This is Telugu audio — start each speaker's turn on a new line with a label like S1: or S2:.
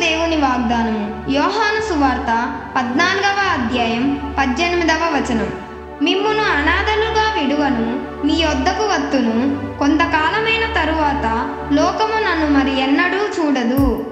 S1: దేవుని వాగ్దానము. యోహాను సువార్త పద్నాలుగవ అధ్యాయం పద్దెనిమిదవ వచనం. మిమ్మును అనాథలుగా విడువను మీ యొద్దకు వత్తును కొంతకాలమైన తరువాత లోకము నన్ను మరి ఎన్నడూ చూడదు.